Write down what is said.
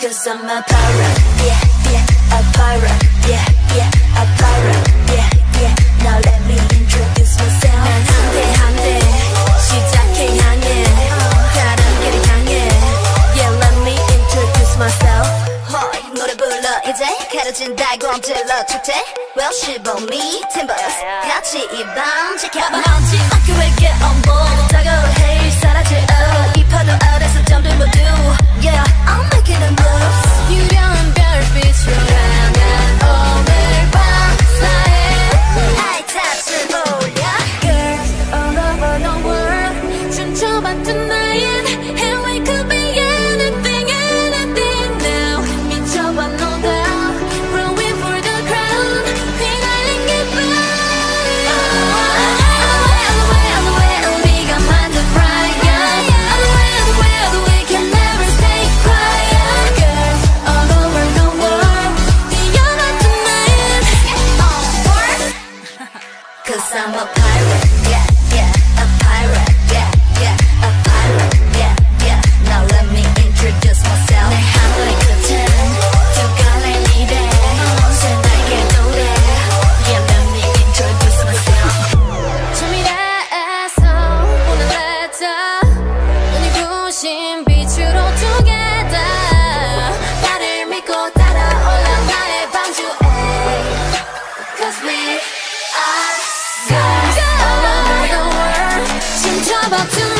Cause I'm a pirate, yeah, yeah, a pirate, yeah, yeah, a pirate, yeah, yeah. Now let me introduce myself. 난 한대 한대 시작해 향해 사람끼리 향해 Yeah, let me introduce myself. 허이 노래 불러 이제 가려진 달곰 질러 축제. Well, she me timbers 같이 이밤 지켜봐. 먼지 학교에게 온 I'm a pirate. about to